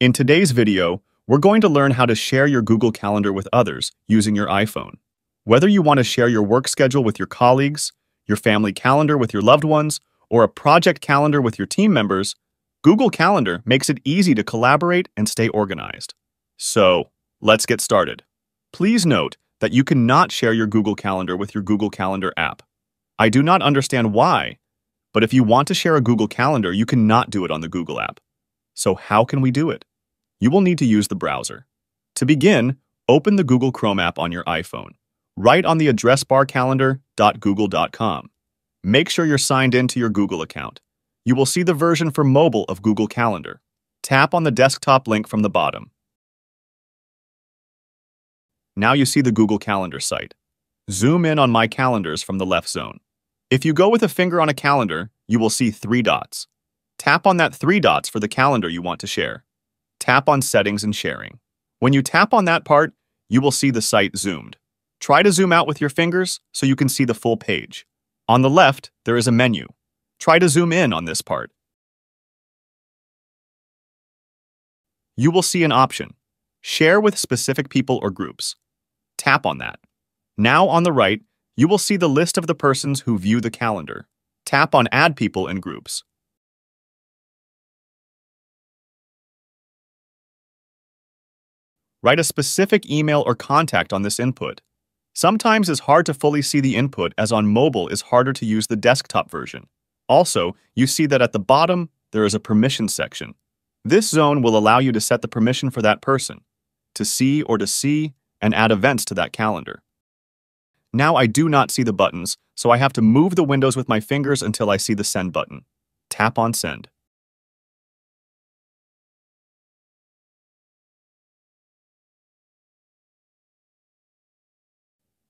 In today's video, we're going to learn how to share your Google Calendar with others using your iPhone. Whether you want to share your work schedule with your colleagues, your family calendar with your loved ones, or a project calendar with your team members, Google Calendar makes it easy to collaborate and stay organized. So, let's get started. Please note that you cannot share your Google Calendar with your Google Calendar app. I do not understand why, but if you want to share a Google Calendar, you cannot do it on the Google app. So how can we do it? You will need to use the browser. To begin, open the Google Chrome app on your iPhone. Write on the address bar calendar.google.com. Make sure you're signed in to your Google account. You will see the version for mobile of Google Calendar. Tap on the desktop link from the bottom. Now you see the Google Calendar site. Zoom in on My Calendars from the left zone. If you go with a finger on a calendar, you will see three dots. Tap on that three dots for the calendar you want to share. Tap on Settings and Sharing. When you tap on that part, you will see the site zoomed. Try to zoom out with your fingers so you can see the full page. On the left, there is a menu. Try to zoom in on this part. You will see an option, Share with specific people or groups. Tap on that. Now on the right, you will see the list of the persons who view the calendar. Tap on Add People and Groups. Write a specific email or contact on this input. Sometimes it's hard to fully see the input as on mobile is harder to use the desktop version. Also, you see that at the bottom, there is a permission section. This zone will allow you to set the permission for that person, to see or to see, and add events to that calendar. Now I do not see the buttons, so I have to move the windows with my fingers until I see the Send button. Tap on Send.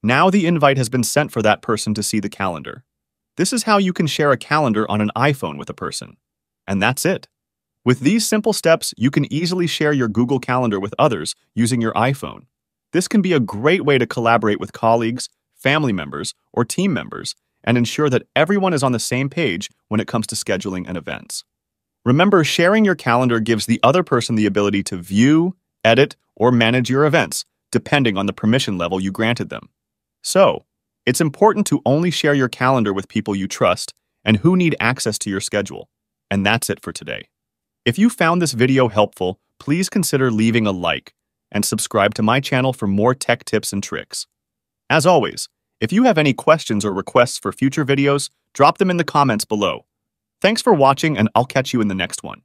Now the invite has been sent for that person to see the calendar. This is how you can share a calendar on an iPhone with a person. And that's it. With these simple steps, you can easily share your Google Calendar with others using your iPhone. This can be a great way to collaborate with colleagues, family members, or team members and ensure that everyone is on the same page when it comes to scheduling and events. Remember, sharing your calendar gives the other person the ability to view, edit, or manage your events, depending on the permission level you granted them. So, it's important to only share your calendar with people you trust and who need access to your schedule. And that's it for today. If you found this video helpful, please consider leaving a like and subscribe to my channel for more tech tips and tricks. As always, if you have any questions or requests for future videos, drop them in the comments below. Thanks for watching and I'll catch you in the next one.